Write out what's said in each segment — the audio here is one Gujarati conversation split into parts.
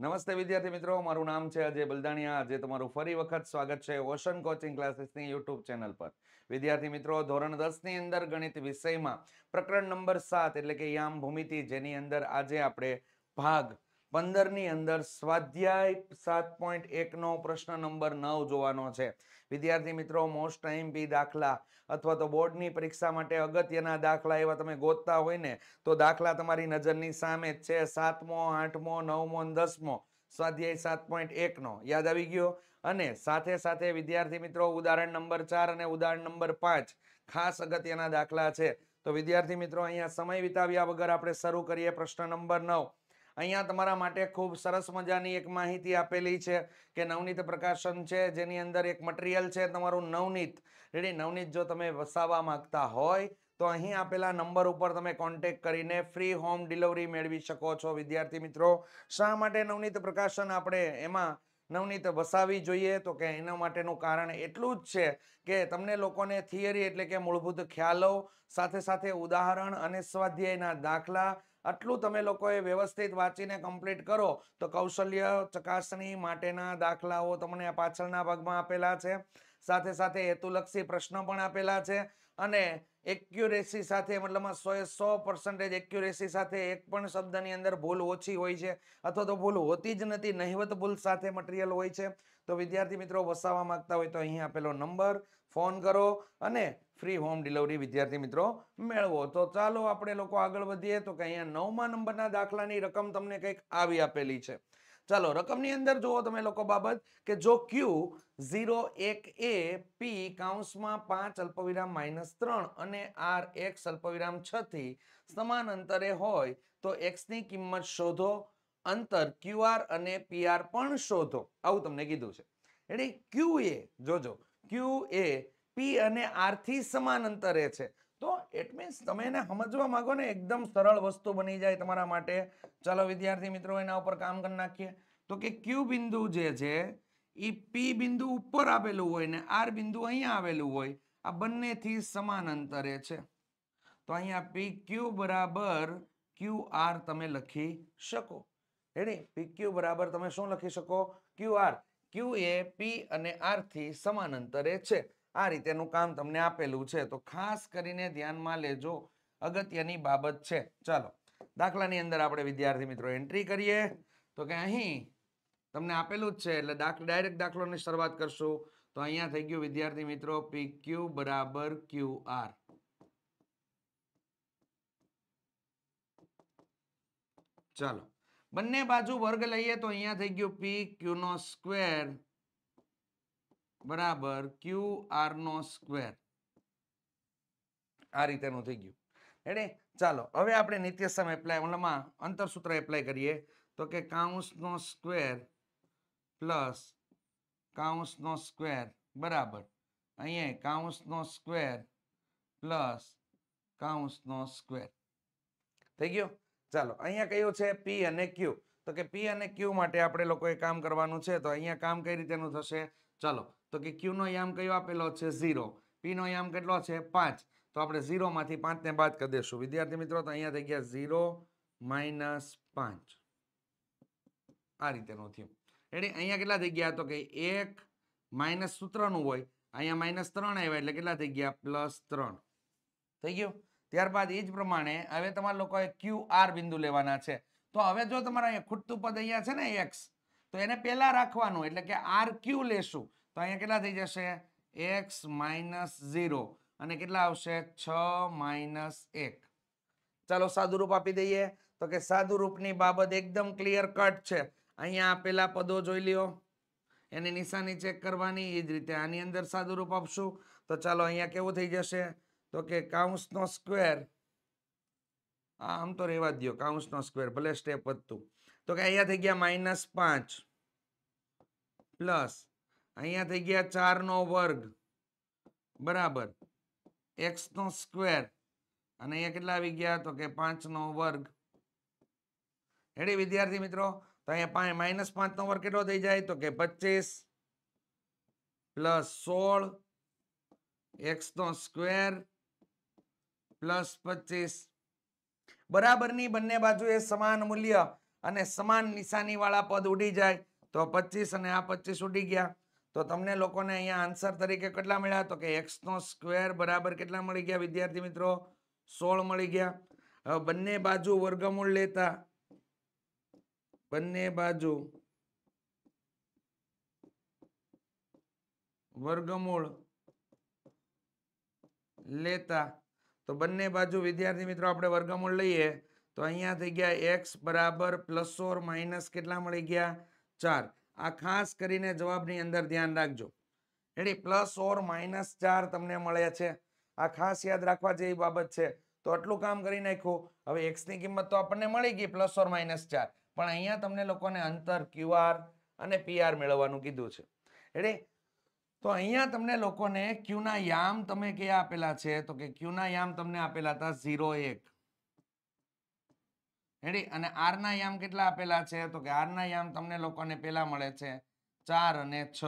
નમસ્તે વિદ્યાર્થી મિત્રો, મારું નામ છે અજય બલદાણિયા. આજે તમારું ફરી વખત સ્વાગત છે ઓશન કોચિંગ ક્લાસીસની યુટ્યુબ ચેનલ પર. વિદ્યાર્થી મિત્રો, ધોરણ દસની અંદર ગણિત વિષયમાં પ્રકરણ નંબર સાત એટલે કે યામ ભૂમિતિ જેની અંદર આજે આપણે ભાગ પંદરની અંદર સ્વાધ્યાય સાત પોઈન્ટ એકનો પ્રશ્ન નંબર નવ જોવાનો છે. વિદ્યાર્થી મિત્રો મોસ્ટ ટાઈમ દાખલા અથવા તો બોર્ડની પરીક્ષા માટે અગત્યના દાખલા એવા તમે ગોતતા હોય ને, તો દાખલા તમારી નજરની સામે જ છે. સાતમો, આઠમો, નવમો દસમો સ્વાધ્યાય સાત પોઈન્ટ એકનો. યાદ આવી ગયો? અને સાથે સાથે વિદ્યાર્થી મિત્રો, ઉદાહરણ નંબર ચાર અને ઉદાહરણ નંબર પાંચ ખાસ અગત્યના દાખલા છે. તો વિદ્યાર્થી મિત્રો, અહીંયા સમય વિતાવ્યા વગર આપણે શરૂ કરીએ પ્રશ્ન નંબર નવ. અહીંયા તમારા માટે ખૂબ સરસ મજાની એક માહિતી આપેલી છે કે નવનીત પ્રકાશન છે, જેની અંદર એક મટીરિયલ છે, તમારું નવનીત. રેડી નવનીત જો તમે વસાવવા માંગતા હોય, તો અહીં આપેલા નંબર ઉપર તમે કોન્ટેક કરીને ફ્રી હોમ ડિલિવરી મેળવી શકો છો, વિદ્યાર્થી મિત્રો. શા માટે નવનીત પ્રકાશન આપણે એમાં નવનીત વસાવી જોઈએ? તો કે એના માટેનું કારણ એટલું જ છે કે તમને લોકોને થિયરી એટલે કે મૂળભૂત ખ્યાલો, સાથે સાથે ઉદાહરણ અને સ્વાધ્યાયના દાખલા આટલું તમે લોકોએ વ્યવસ્થિત વાંચીને કમ્પ્લીટ કરો તો કૌશલ્ય ચકાસણી માટેના દાખલાઓ તમને પાછળના ભાગમાં આપેલા છે. સાથે સાથે હેતુલક્ષી પ્રશ્નો પણ આપેલા છે. અને એક્યુરેસી સાથે મતલબમાં સો એ સો પર્સન્ટેજ એક્યુરેસી સાથે એક પણ શબ્દની અંદર ભૂલ ઓછી હોય છે અથવા તો ભૂલ હોતી જ નથી, નહિવત ભૂલ સાથે મટીરિયલ હોય છે. તો વિદ્યાર્થી મિત્રો વસાવવા માંગતા હોય તો અહીં આપેલો નંબર ફોન કરો અને ફ્રી હોમ ડિલિવરી વિદ્યાર્થી મિત્રો મેળવો. તો ચાલો આપણે લોકો આગળ વધીએ. તો કે અહીંયા નવમા નંબરના દાખલાની રકમ તમને કંઈક આવી આપેલી છે. ચાલો, રકમની અંદર જુઓ તમે લોકો બાબત કે જો ક્યુ ઝીરો એક એ પી કાઉન્સમાં પાંચ અલ્પવિરામ માઇનસ ત્રણ અને આર એક્સ અલ્પવિરામ છ થી સમાન અંતરે હોય, તો એક્સની કિંમત શોધો, અંતર ક્યુઆર અને પીઆર પણ શોધો. આવું તમને કીધું છે. એટલે ક્યુ એ, જોજો. ક્યુ એ પી અને આરથી સમાન અંતરે છે. તો ઇટ મીન્સ તમે એને સમજવા માંગો ને, એકદમ સરળ વસ્તુ બની જાય તમારા માટે. ચાલો, વિદ્યાર્થી મિત્રો, એના ઉપર કામ કરી નાખીએ. તો કે ક્યુ બિંદુ જે છે એ પી બિંદુ ઉપર આવેલું હોય ને આર બિંદુ અહીંયા આવેલું હોય, આ બંનેથી સમાન અંતરે છે. તો અહીંયા પી ક્યુ બરાબર ક્યુ આર તમે લખી શકો. રેડી પી ક્યુ બરાબર તમે શું લખી શકો? Q R Q A P અને આરથી સમાન અંતરે છે. આ રીતેનું કામ તમને આપેલું છે. તો ખાસ કરીને ધ્યાનમાં લેજો, અગત્યની બાબત છે. ચાલો, દાખલાની અંદર આપણે વિદ્યાર્થી મિત્રો એન્ટ્રી કરીએ. તો કે અહીં તમને આપેલું જ છે, એટલે દાખલ ડાયરેક્ટ દાખલોની શરૂઆત કરશું. તો અહીંયા થઈ ગયું, વિદ્યાર્થી મિત્રો પી ક્યુ બરાબર ક્યુ આર ચાલો, બંને બાજુ વર્ગ લઈએ તો અહીંયા થઈ ગયું પી ક્યુ નો સ્ક્વેર બરાબર ક્યુ આર નો સ્ક્વેર. આ રીતેનું થઈ ગયું. એટલે ચાલો, હવે આપણે નિત્યસમ એપ્લાય અંતર અંતરસૂત્ર એપ્લાય કરીએ. તો કે કાઉન્સનો સ્ક્વેર પ્લસ કાઉન્સનો સ્ક્વેર, બરાબર. અહીંયા કાઉન્સનો સ્ક્વેર પ્લસ કાઉન્સનો સ્ક્વેર. થઈ ગયો? ચાલો, અહીંયા કયું છે? પી અને ક્યુ તો કે પી અને ક્યુ માટે આપણે લોકોએ કામ કરવાનું છે, તો અહીંયા કામ કઈ રીતેનું થશે? ચાલો, તો કે ક્યુ નો યામ કયો આપેલો છે? ઝીરો પીનો યામ કેટલો છે? પાંચ. તો આપણે ઝીરોમાંથી પાંચને બાદ કરી દઈશું વિદ્યાર્થી મિત્રો, તો અહીંયા થઈ ગયા ઝીરો માઇનસ પાંચ. આ રીતેનું થયું. એટલે અહીંયા કેટલા થઈ ગયા તો કે એક માઇનસ સૂત્રનું હોય, અહીંયા માઇનસ ત્રણ આવ્યા એટલે કેટલા થઈ ગયા? પ્લસ ત્રણ. થઈ ગયું? ત્યારબાદ એ જ પ્રમાણે હવે તમારા લોકોએ ક્યુ આર બિંદુ લેવાના છે. તો હવે જો તમારે અહીંયા ખૂટતું પદ અહીંયા છે ને એક્સ, તો એને પહેલાં રાખવાનું એટલે કે આર ક્યુ લેશું. તો અહીંયા કેટલા થઈ જશે? X minus zero. અને કેટલા આવશે? છ માઇનસ એક. ચાલો સાદુરૂપ આપી દઈએ. તો કે સાદુરૂપની બાબત એકદમ ક્લિયર કટ છે. અહીંયા આપેલા પદો જોઈ લ્યો. એની નિશાની ચેક કરવાની, એ જ રીતે આની અંદર સાદુરૂપ આપશું. તો ચાલો અહીંયા કેવું થઈ જશે? તો કે કાઉન્સનો સ્ક્વેર આમ તો રહેવા દો કાઉન્સનો સ્ક્વેર ભલે સ્ટેપ વધતું. તો કે અહીંયા થઈ ગયા માઇનસ પાંચ. પ્લસ અહીંયા થઈ ગયા ચારનો વર્ગ. બરાબર. એક્સનો સ્ક્વેર અને અહીંયા કેટલા આવી ગયા? તો કે પાંચનો વર્ગ. હેડી વિદ્યાર્થી મિત્રો? તો અહીંયા માઇનસ પાંચનો વર્ગ કેટલો થઈ જાય? તો કે પચીસ પ્લસ સોળ એક્સનો સ્ક્વેર પ્લસ પચીસ. બરાબરની બંને બાજુએ સમાન મૂલ્ય અને સમાન નિશાની વાળા પદ ઉડી જાય. તો પચીસ અને આ પચીસ ઉડી ગયા. તો તમને લોકોને અહીંયા આન્સર તરીકે કેટલા મળ્યા? તો કે એક્સનો સ્ક્વેર બરાબર કેટલા મળી ગયા? વિદ્યાર્થી મિત્રો, સોળ મળી ગયા. હવે બંને બાજુ વર્ગમૂળ લેતા બંને બાજુ વર્ગમૂળ લેતા. તો બંને બાજુ વિદ્યાર્થી મિત્રો આપણે વર્ગમૂળ લઈએ. તો અહીંયા થઈ ગયા એક્સ બરાબર પ્લસ ઓર માઇનસ કેટલા મળી ગયા? ચાર. આ ખાસ કરીને જવાબની અંદર ધ્યાન રાખજો. એડી પ્લસ ઓર માઇનસ ચાર તમને મળે છે. આ ખાસ યાદ રાખવા જેવી બાબત છે. તો આટલું કામ કરી નાખ્યું. હવે એક્સની કિંમત તો આપણને મળી ગઈ પ્લસ ઓર માઇનસ ચાર. પણ અહીંયા તમને લોકોને અંતર ક્યુઆર અને પીઆર મેળવવાનું કીધું છે. એટલે તો અહીંયા તમને લોકોને ક્યુના યામ તમે કયા આપેલા છે? તો કે ક્યુના યામ તમને આપેલા હતા ઝીરો એક. હેડી અને આરના યામ કેટલા આપેલા છે? તો કે આરના યામ તમને લોકોને પેલા મળે છે ચાર અને છ.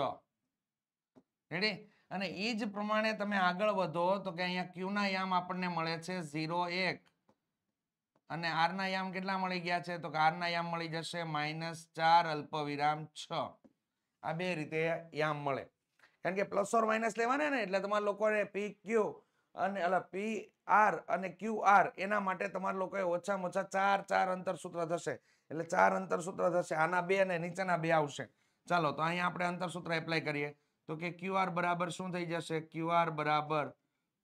હેડી અને એ જ પ્રમાણે તમે આગળ વધો તો કે અહીંયા ક્યુના યામ આપણને મળે છે ઝીરો એક. અને આર ના યામ કેટલા મળી ગયા છે? તો કે આર ના યામ મળી જશે માઇનસ ચાર અલ્પ વિરામ છ. આ બે રીતે યામ મળે. કારણ કે પ્લસ ઓર માઇનસ લેવાના ને, એટલે તમારા લોકોને પી ક્યુ અને અલા પી આર અને ક્યુ આર એના માટે તમારા લોકોએ ઓછામાં ઓછા ચાર ચાર અંતર સૂત્ર થશે. એટલે ચાર અંતર સૂત્ર થશે. આના બે અને નીચેના બે આવશે. ચાલો, તો અહીંયા આપણે અંતર સૂત્ર એપ્લાય કરીએ. તો કે ક્યુ બરાબર શું થઈ જશે? ક્યુ બરાબર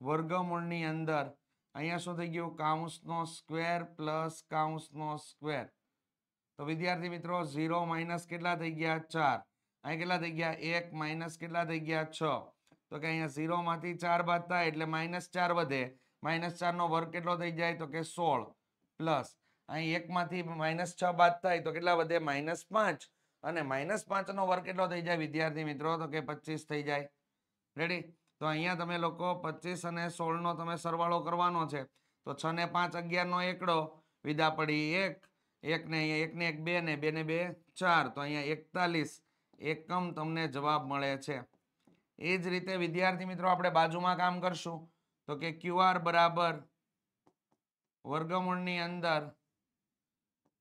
વર્ગમૂળની અંદર અહીંયા શું થઈ ગયું? કાઉન્સનો સ્ક્વેર પ્લસ કાઉન્સનો સ્ક્વેર તો વિદ્યાર્થી મિત્રો ઝીરો માઇનસ કેટલા થઈ ગયા? ચાર. અહીં કેટલા થઈ ગયા? એક માઇનસ કેટલા થઈ ગયા? છ. તો કે અહીંયા ઝીરોમાંથી ચાર બાદ થાય એટલે માઇનસ ચાર વધે. માઇનસ ચારનો વર્ગ કેટલો થઈ જાય? તો કે સોળ. પ્લસ અહીં એકમાંથી માઇનસ છ બાદ થાય તો કેટલા વધે? માઇનસ પાંચ. અને માઇનસ પાંચનો વર્ગ કેટલો થઈ જાય વિદ્યાર્થી મિત્રો? તો કે પચીસ થઈ જાય. રેડી તો અહીંયા તમે લોકો પચીસ અને સોળ નો તમે સરવાળો કરવાનો છે. તો છ ને પાંચ અગિયાર નો એકડો વિદા પડી એક એક ને અહીંયા એક ને એક બે ને બે ને બે ચાર. તો અહીંયા એકતાલીસ એકમ તમને જવાબ મળે છે. એ જ રીતે વિદ્યાર્થી મિત્રો આપણે બાજુમાં કામ કરશું. તો કે ક્યુઆર બરાબર વર્ગમૂળની અંદર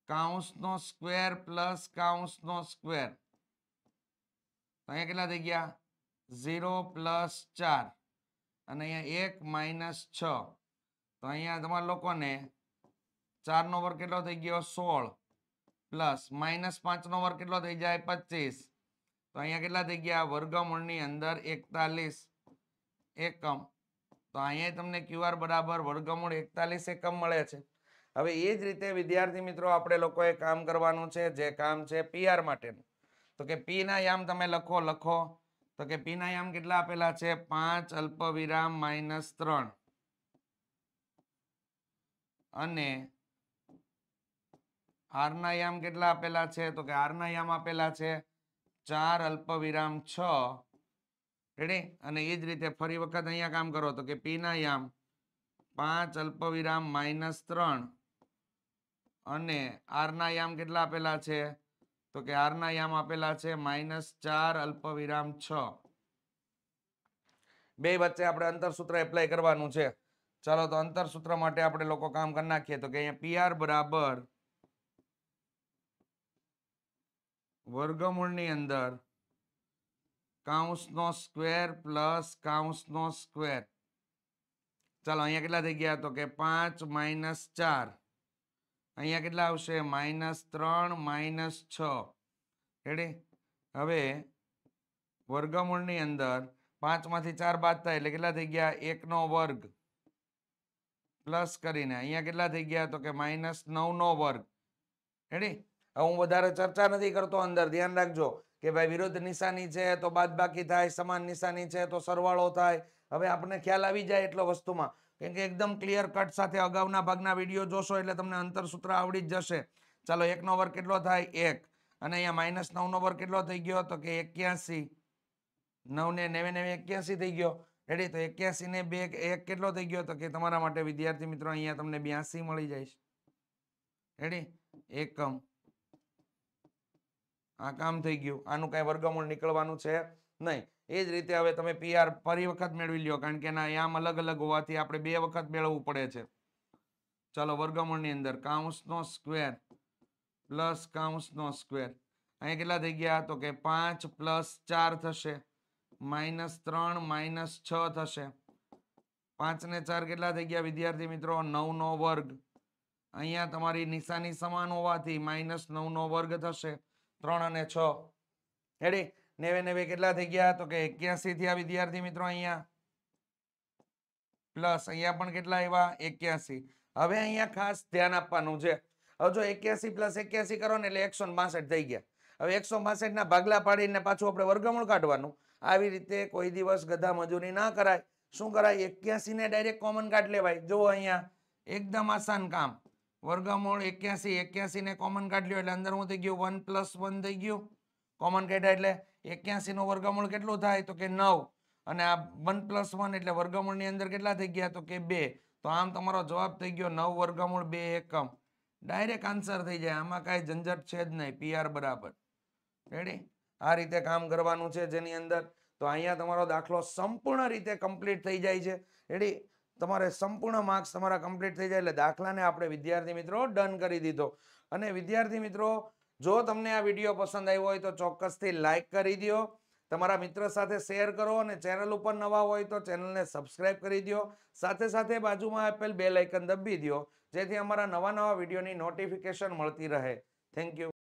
કાઉન્સનો સ્ક્વેર પ્લસ કાઉન્સનો સ્ક્વેર. અહીંયા કેટલા થઈ ગયા? ઝીરો પ્લસ ચાર. અને અહીંયા એક માઇનસ છ. તો અહીંયા તમારા લોકોને ચારનો વર્ગ કેટલો થઈ ગયો? સોળ. પ્લસ માઇનસ પાંચનો વર્ગ કેટલો થઈ જાય? પચીસ. તો અહીંયા કેટલા થઈ ગયા? વર્ગમૂળની અંદર એકતાલીસ એકમ. તો અહીંયા તમને ક્યુઆર બરાબર વર્ગમૂળ એકતાલીસ એકમ મળે છે. હવે એ જ રીતે, વિદ્યાર્થી મિત્રો, આપણે લોકોએ કામ કરવાનું છે, જે કામ છે પીઆર માટેનું. તો કે પી ના યામ તમે લખો લખો. તો કે પી ના યામ કેટલા આપેલા છે? પાંચ અલ્પ વિરામ માઇનસ ત્રણ. અને આર ના યામ કેટલા આપેલા છે? તો કે આર ના યામ આપેલા છે ચાર અલ્પ વિરામ છ. રેડી અને એ જ રીતે ફરી વખત અહીંયા કામ કરો. તો કે પી ના યામ પાંચ અલ્પ વિરામ માઇનસ ત્રણ. અને આર ના યામ કેટલા આપેલા છે? તો કે આરના યામ આપેલા છે માઇનસ ચાર અલ્પ વિરામ છ. બે વચ્ચે આપણે અંતર સૂત્ર એપ્લાય કરવાનું છે. ચાલો તો અંતર સૂત્ર માટે આપણે લોકો કામ કરી નાખીએ. તો કે અહીંયા પીઆર બરાબર વર્ગમૂળની અંદર કાઉન્સનો સ્ક્વેર પ્લસ કાઉન્સનો સ્ક્વેર. ચાલો અહીંયા કેટલા થઈ ગયા? તો કે પાંચ માઇનસ ચાર. અહીંયા કેટલા આવશે? માઇનસ ત્રણ માઇનસ છ. રેડી હવે વર્ગમૂળની અંદર પાંચમાંથી ચાર બાદ થાય એટલે કેટલા થઈ ગયા? એકનો વર્ગ. પ્લસ કરીને અહીંયા કેટલા થઈ ગયા? તો કે માઇનસ નવનો વર્ગ. રેડી હું વધારે ચર્ચા નથી કરતો અંદર. ધ્યાન રાખજો કે ભાઈ વિરુદ્ધ નિશાની છે તો બાદબાકી થાય, સમાન નિશાની છે તો સરવાળો થાય. હવે આપણને ખ્યાલ આવી જાય એટલો વસ્તુમાં. કેમ કે એકદમ ક્લિયર કટ સાથે અગાઉના ભાગના વીડિયો જોશો એટલે તમને અંતર સૂત્ર આવડી જ જશે. ચાલો એકનો વર્ગ કેટલો થાય? એક. અને અહીંયા માઇનસ નવનો વર્ગ કેટલો થઈ ગયો? તો કે એક્યાસી. નવને નેવે નેવે એક્યાસી થઈ ગયો. રેડી તો એક્યાસી ને બે એક કેટલો થઈ ગયો? તો કે તમારા માટે વિદ્યાર્થી મિત્રો અહીંયા તમને બ્યાસી મળી જાય રેડી એકમ. આ કામ થઈ ગયું. આનું કાંઈ વર્ગમૂળ નીકળવાનું છે નહીં. એ જ રીતે હવે તમે પીઆર ફરી વખત મેળવી લ્યો, કારણ કે એના યામ અલગ અલગ હોવાથી આપણે બે વખત મેળવવું પડે છે. ચાલો, વર્ગમૂળની અંદર કાઉન્સનો સ્ક્વેર પ્લસ કાઉન્સનો સ્ક્વેર. અહીંયા કેટલા થઈ ગયા? તો કે પાંચ પ્લસ ચાર થશે, માઇનસ ત્રણ, માઇનસ છ થશે. પાંચ ને ચાર કેટલા થઈ ગયા વિદ્યાર્થી મિત્રો? નવનો વર્ગ. અહીંયા તમારી નિશાની સમાન હોવાથી માઇનસ નવનો વર્ગ થશે, ત્રણ અને છ. રેડી નેવે નેવે કેટલા થઈ ગયા? તો કે એક્યાસી થયા વિદ્યાર્થી મિત્રો અહીંયા. પ્લસ અહીંયા પણ કેટલા આવ્યા? એક્યાસી. હવે અહીંયા ખાસ ધ્યાન આપવાનું છે. હવે જો એક્યાસી પ્લસ એક્યાસી કરો ને એટલે એકસો બાસઠ થઈ ગયા. હવે એકસો બાસઠ ના ભાગલા પાડીને પાછું આપણે વર્ગમૂળ કાઢવાનું. આવી રીતે કોઈ દિવસ ગધા મજૂરી ના કરાય. શું કરાય? એક્યાસી ને ડાયરેક્ટ કોમન કાઢ લેવાય. જો અહીંયા. એકદમ આસાન કામ. વર્ગમૂળ એક્યાસી એક્યાસી ને કોમન કાઢ લ્યો એટલે અંદર હું થઈ ગયું? વન પ્લસ વન થઈ ગયું. કોમન કાઢ્યા એટલે એક્યાસી નું વર્ગમૂળ કેટલું થાય? તો કે નવ. અને આ વન પ્લસ વન એટલે વર્ગમૂળની અંદર કેટલા થઈ ગયા? તો કે બે. તો આમ તમારો જવાબ થઈ ગયો નવ વર્ગમૂળ બે એકમ. ડાયરેક્ટ આન્સર થઈ જાય. આમાં કાંઈ ઝંઝટ છે જ નહીં. પીઆર બરાબર. રેડી આ રીતે કામ કરવાનું છે જેની અંદર. તો અહીંયા તમારો દાખલો સંપૂર્ણ રીતે કમ્પ્લીટ થઈ જાય છે. રેડી તમારે સંપૂર્ણ માર્ક્સ તમારા કમ્પ્લીટ થઈ જાય એટલે દાખલાને આપણે વિદ્યાર્થી મિત્રો ડન કરી દીધો. અને વિદ્યાર્થી મિત્રો જો તમને આ વીડિયો પસંદ આવ્યો હોય તો ચોક્કસથી લાઇક કરી દો તમારા મિત્ર સાથે શેર કરો અને ચેનલ ઉપર નવા હોય તો ચેનલને સબસ્ક્રાઇબ કરી દો સાથે સાથે બાજુમાં આપેલ બે લાઇકન દબી દો જેથી અમારા નવા નવા વિડીયોની નોટિફિકેશન મળતી રહે. Thank you.